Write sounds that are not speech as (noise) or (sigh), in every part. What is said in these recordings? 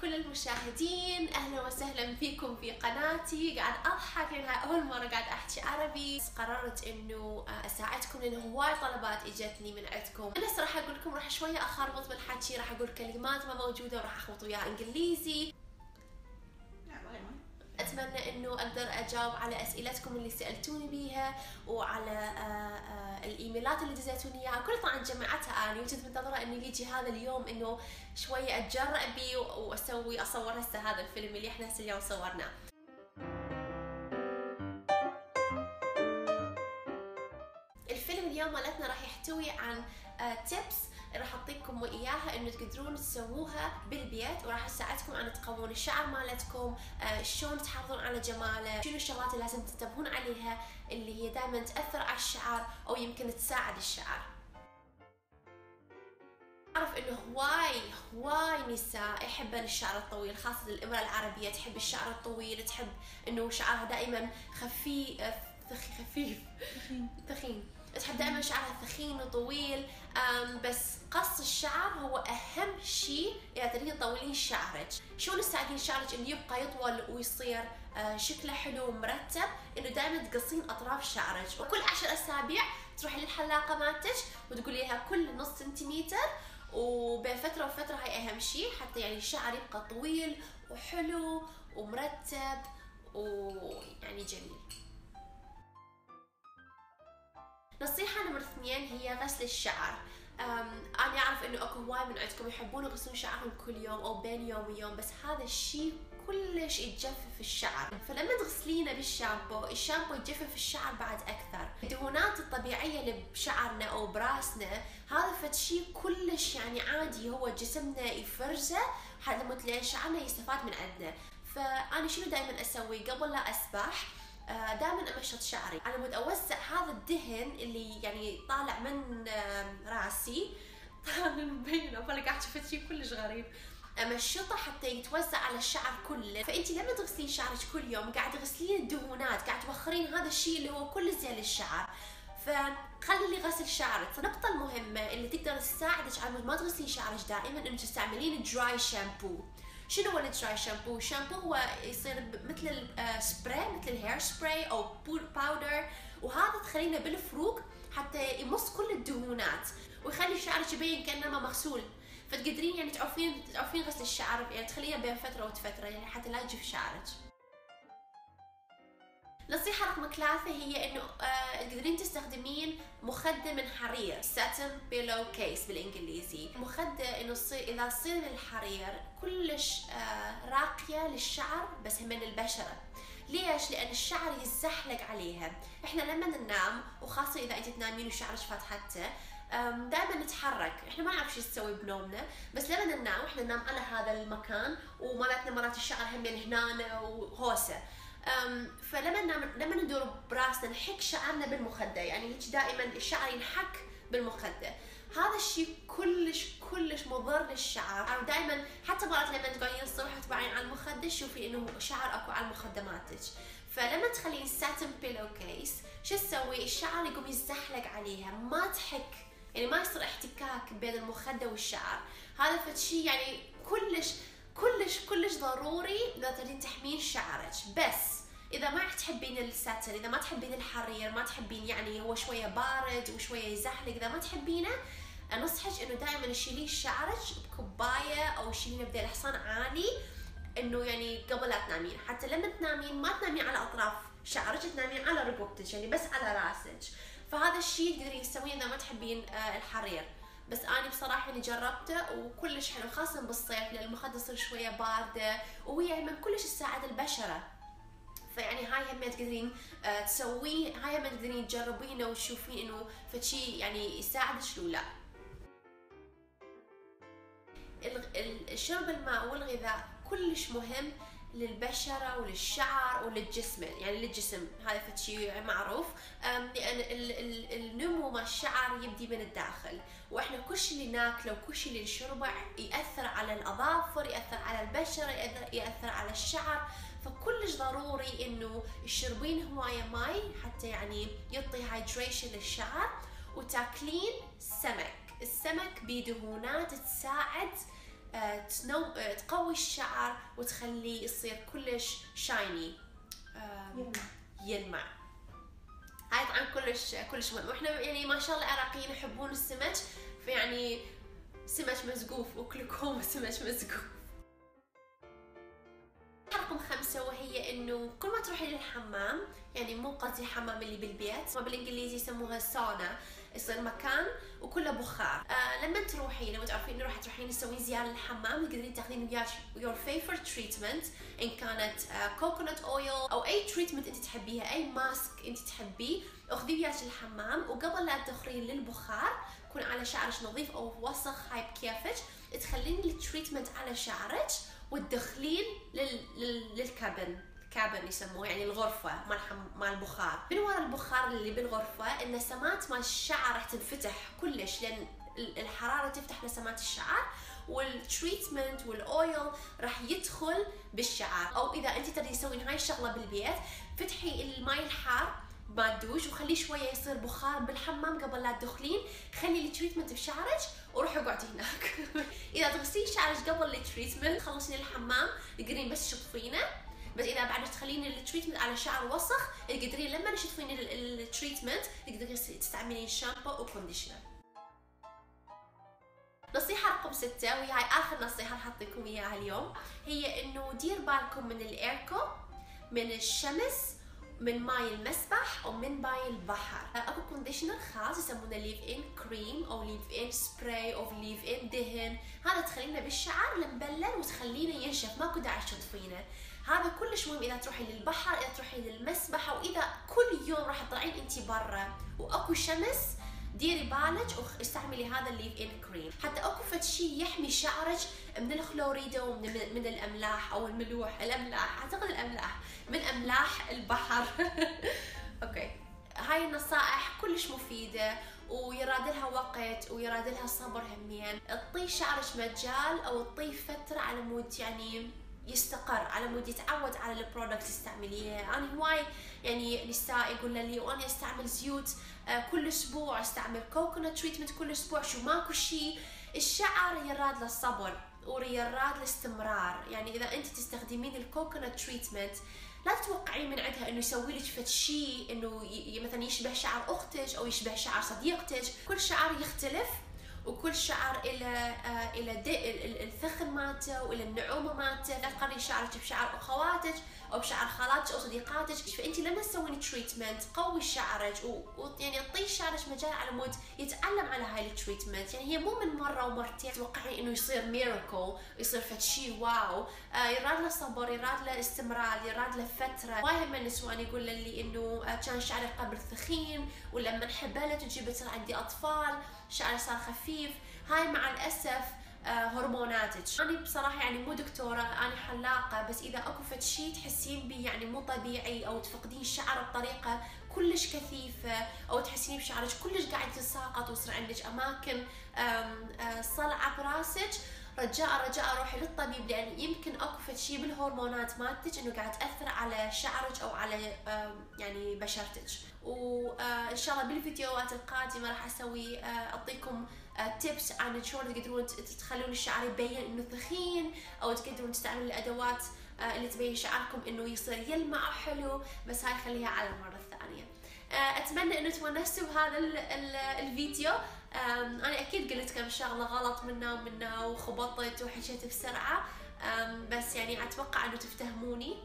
لكل المشاهدين أهلا وسهلا فيكم في قناتي. قاعد أضحك لانها أول مرة قاعد أحكي عربي. قررت إنه أساعدكم لأن هواي طلبات إجتني من عندكم. أنا صراحة أقول لكم راح شوية أخربط بالحكي راح أقول كلمات ما موجودة وراح اخلط وياها إنجليزي. أتمنى إنه أقدر أجاوب على أسئلتكم اللي سألتوني بيها وعلى آه، آه، الإيميلات اللي دزيتوني إياها. كل طبعا جمعتها اني وكنت منتظره إنه يجي هذا اليوم إنه شوية أتجرأ بيه وأسوي أصور هسه هذا الفيلم اللي إحنا هسه اليوم صورناه. الفيلم اليوم مالتنا راح يحتوي عن تيبس اعطيكم واياها إنه تقدرون تسووها بالبيت وراح أساعدكم على تقوون الشعر مالتكم آه شلون تحافظون على جماله شنو الشغلات اللي لازم تنتبهون عليها اللي هي دائما تأثر على الشعر أو يمكن تساعد الشعر. أعرف إنه هواي هواي نساء يحبن الشعر الطويل خاصة الامرأة العربية تحب الشعر الطويل تحب إنه شعرها دائما خفيف. خفيف ثخين. تحب دائما شعرها ثخين وطويل بس قص الشعر هو أهم شيء اذا تريدين تطولين شعرك. شلون تساعدين شعرك إنه يبقى يطول ويصير آه، شكله حلو ومرتب؟ إنه دائما تقصين أطراف شعرك. وكل عشر أسابيع تروحي للحلاقة مالتك وتقولي لها كل نص سنتيمتر. وبين فترة وفترة هاي أهم شيء حتى يعني الشعر يبقى طويل وحلو ومرتب ويعني جميل. نصيحة نمر اثنين هي غسل الشعر. أنا أعرف إنه أكو هواي من عندكم يحبون يغسلون شعرهم كل يوم أو بين يوم ويوم بس هذا الشيء كلش يتجفف الشعر. فلما تغسلينه بالشامبو الشامبو يجفف الشعر بعد أكثر. الدهونات الطبيعية اللي بشعرنا أو براسنا هذا فد شيء كلش يعني عادي هو جسمنا يفرزه حتى لما شعرنا يستفاد من عندنا. فأنا شنو دائما أسوي؟ قبل لا أسبح دائما أمشط شعري. على مود اوسع هذا الدهن اللي يعني طالع من راسي طبعا مبينه فانا قاعد أشوف شيء كلش غريب. أمشطه حتى يتوزع على الشعر كله. فانت لما تغسلين شعرك كل يوم قاعد تغسلين الدهونات قاعد توخرين هذا الشيء اللي هو كل زين للشعر. فخلي غسل شعرك. النقطة المهمة اللي تقدر تساعدك على ما تغسلين شعرك دائما انه تستعملين dry shampoo شنو هو ال dry shampoo؟ الشامبو هو يصير مثل السبراي آه، مثل ال hair spray أو powder وهذا تخلينه بالفروق حتى يمص كل الدهونات ويخلي شعرك يبين كأنه مغسول. فتقدرين يعني تعرفين تعرفين غسل الشعر يعني تخليها بين فترة وفترة يعني حتى لا يجف شعرك. نصيحة رقم ثلاثة هي إنه آه تقدرين تستخدمين مخدة من حرير ساتن بيلو كيس بالإنجليزي. مخدة إنه إذا تصير الحرير كلش آه راقية للشعر بس من البشرة. ليش؟ لأن الشعر يزحلق عليها، إحنا لما ننام وخاصة إذا أنت تنامين وشعرك فاتحته دائما نتحرك. إحنا ما نعرف شو نسوي بنومنا. بس لما ننام إحنا ننام على هذا المكان ومالتنا مرات الشعر هم هنا وهوسة. فلما لما ندور براسنا نحك شعرنا بالمخدة. يعني هيك دائما الشعر ينحك بالمخدة. هذا الشيء كلش كلش مضر للشعر. أو دائما حتى مرات لما تقعدين الصبح وتبعين على المخدة شوفي إنه شعر أكو على المخدة مالتك. فلما تخلين ساتن بيلو كيس شو تسوي؟ الشعر يقوم يزحلق عليها. ما تحك. يعني ما يصير احتكاك بين المخدة والشعر. هذا فد شيء يعني كلش كلش كلش ضروري تريدين تحمين شعرك. بس إذا ما تحبين الساتن إذا ما تحبين الحرير ما تحبين يعني هو شوية بارد وشوية يزحلق إذا ما تحبينه أنصحك إنه دائما تشيلين شعرك بكوباية أو تشيلينه بديل حصان عالي إنه يعني قبل لا تنامين. حتى لما تنامين ما تنامين على أطراف شعرك تنامين على رقبتك يعني بس على راسك. فهذا الشيء تقدرين تسويه إذا ما تحبين آه، الحرير. بس أنا بصراحة اللي جربته وكلش حلو خاصة بالصيف لأن المخدة تصير شوية باردة وهي من كلش تساعد البشرة. فيعني هاي هم تقدرين آه، تسويه هاي هم تقدرين تجربينه وتشوفين إنه فشي يعني يساعدك لو لا. الشرب الماء والغذاء كلش مهم للبشرة وللشعر وللجسم. يعني للجسم هذا شيء معروف. لأن النمو مال الشعر يبدي من الداخل. وإحنا كل شيء اللي ناكله وكل شيء اللي نشربه يأثر على الأظافر يأثر على البشرة يأثر على الشعر. فكلش ضروري إنه تشربين هواية ماي حتى يعني يعطي hydration للشعر. وتاكلين سمك. السمك بدهونات تساعد تنو... تقوي الشعر وتخليه يصير كلش shiny يلمع هاي طبعا كلش كلش مهم. وإحنا يعني ما شاء الله العراقيين يحبون السمك فيعني سمك مزقوف وكلكم (laughs) سمك مزقوف. رقم خمسة وهي إنه كل ما تروحي للحمام يعني مو قصدي حمام اللي بالبيت ما بالإنجليزي يسموها سانا يصير مكان وكله بخار. آه لما تروحين لما تعرفين إنه راح تروحين تسوين زيارة للحمام تقدرين تاخذين وياك your favorite treatment إن كانت coconut uh, oil أو أي treatment أنت تحبيها أي ماسك أنت تحبيه أخذيه وياك للحمام. وقبل لا تدخلين للبخار يكون على شعرك نظيف أو وسخ هاي بكيفك. تخلين ال treatment على شعرك وتدخلين لل... لل... لل cabin. cabin يسموه يعني الغرفة مال البخار. من وراء البخار اللي بالغرفة إن سمات مال الشعر راح تنفتح كلش لأن الحرارة تفتح لسمات الشعر وال treatment وال oil راح يدخل بالشعر. أو إذا أنت تريدين تسوين هاي الشغلة بالبيت فتحي الماي الحار مال دوش وخليه شوية يصير بخار بالحمام قبل لا تدخلين. خلي ال treatment بشعرك وروحي اقعدي هناك. (laughs) إذا تغسلين شعرك قبل ال treatment خلصين الحمام تقدرين بس تشطفينه بس إذا بعد تخلين ال treatment على شعر وسخ تقدرين لما تشطفين ال treatment تقدرين تستعملين شامبو و conditioner نصيحة رقم ستة وهي هاي آخر نصيحة راح أعطيكم إياها اليوم هي إنه دير بالكم من ال airco من الشمس من ماي المسبح أو من ماي البحر. أكو conditioner خاص يسمونه leave-in cream أو leave-in spray أو leave-in دهن. هذا تخلينه بالشعر المبلل وتخلينه ينشف. ماكو داعي تشطفينه هذا كلش مهم إذا تروحي للبحر إذا تروحي للمسبح وإذا كل يوم راح تطلعين انت برا. وأكو شمس ديري بالك واستعملي هذا ال leave-in cream. حتى أكو فد شيء يحمي شعرك من الخلوريدا ومن من الأملاح أو الملوح. الأملاح أعتقد الأملاح. من أملاح البحر. (laughs) okay. هاي النصائح كلش مفيدة ويراد لها وقت ويراد لها صبر همين. تنطي شعرك مجال أو تنطي فترة على مود يعني يستقر على مود يتعود على ال product تستعمليه أنا هواي يعني نساء يقول لي وأنا أستعمل زيوت آه، كل أسبوع أستعمل coconut treatment كل أسبوع شو ماكو شيء الشعر يراد له الصبر ويراد الاستمرار يعني إذا أنت تستخدمين ال coconut treatment لا تتوقعين من عندها إنه يسوي لك فد شيء إنه مثلا يشبه شعر أختك أو يشبه شعر صديقتك. كل شعر يختلف وكل شعر إلى آه إلى الثخن مالته وإلى النعومة مالته. لا تقارني شعرك بشعر أخواتك. أو بشعر خالاتك أو صديقاتك. فانت لما تسوين treatment قوي شعرك ويعني تعطي شعرك مجال على مود يتعلم على هاي ال treatment يعني هي مو من مرة ومرتين. توقعين إنه يصير miracle يصير فد شيء wow. آه يراد له صبر يراد له استمرار يراد له فترة. وايد من النسوان يقول لي إنه آه كان شعري قبل ثخين ولما انحبلت وجبت عندي أطفال شعري صار خفيف. هاي مع الأسف هرموناتك. أنا بصراحة يعني مو دكتورة أنا حلاقة بس إذا أكو فد شيء تحسين بيه يعني مو طبيعي أو تفقدين الشعر بطريقة كلش كثيفة أو تحسين بشعرك كلش قاعد يتساقط ويصير عندك أماكن آه، صلعة براسك. رجاء رجاء روحي للطبيب لأن يمكن أكو شيء بالهرمونات مالتك إنه قاعد تأثر على شعرك أو على يعني بشرتك وان شاء الله بالفيديوهات القادمة راح أسوي أعطيكم تيبس عن شلون تقدرون تخلون الشعر يبين إنه ثخين أو تقدرون تستعملون الأدوات اللي تبين شعركم إنه يصير يلمع حلو بس هاي خليها على المرة الثانية. أتمنى إنه تونستوا بهذا الفيديو. أنا أكيد قلت كم شغلة غلط منا ومنا وخبطت وحشيت بسرعة. بس يعني أتوقع أنه تفتهموني.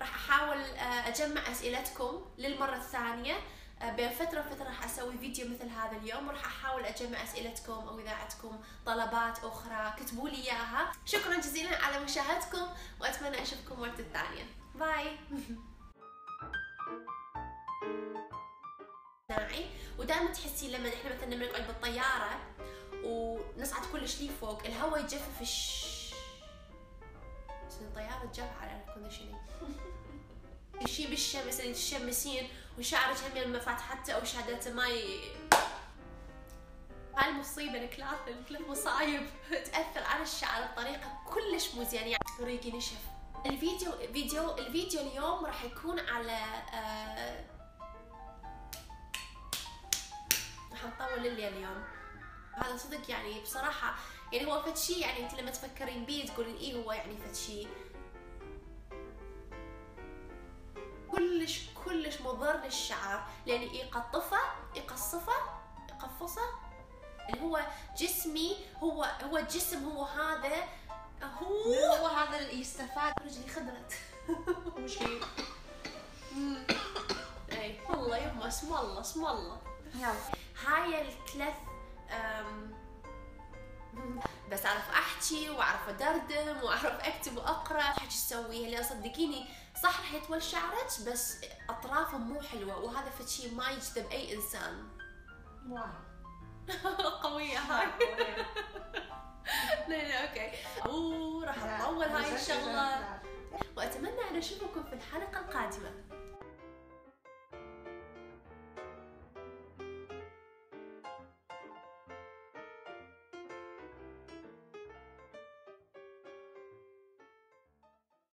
راح أحاول أجمع أسئلتكم للمرة الثانية. بين فترة وفترة راح أسوي فيديو مثل هذا اليوم. وراح أحاول أجمع أسئلتكم أو إذا عندكم طلبات أخرى كتبوا لي إياها. شكرا جزيلا على مشاهدتكم وأتمنى أشوفكم مرة الثانية باي ودائما تحسين لما إحنا مثلا لما نقعد بالطياره ونصعد كلش لي فوق الهواء يجفف الش الطيارة تجف على الكونديشنينج. (laughs) شي بالشمس اللي تشمسين وشعرك هم فاتحته أو شهادته ماي هاي المصيبة الكلاث الكلاث مصايب. تأثر على الشعر بطريقة كلش مو زينة يعني طريقي نشف. الفيديو فيديو الفيديو اليوم راح يكون على آه نطول الليل اليوم. هذا صدق يعني بصراحة يعني هو فد شيء يعني انت لما تفكرين بيه تقولين إيه هو يعني فد شيء كلش كلش مضر للشعر. لأن يقطفه يقصفه يقفصه. اللي هو جسمي هو هو الجسم هو هذا هو هو هذا اللي يستفاد. رجلي خضرت هي؟ اي والله يما اسم الله اسم الله. يلا. هاي الثلاث بس أعرف أحكي وأعرف أدردم وأعرف أكتب وأقرأ. حكي تسويه لأن صدقيني صح رح يطول شعرك بس أطرافه مو حلوة وهذا فد شيء ما يجذب أي إنسان. wow. (laughs) قوية هاي. (laughs) لا لا okay. oh راح أطول هاي الشغله وأتمنى أن أشوفكم في الحلقة القادمة.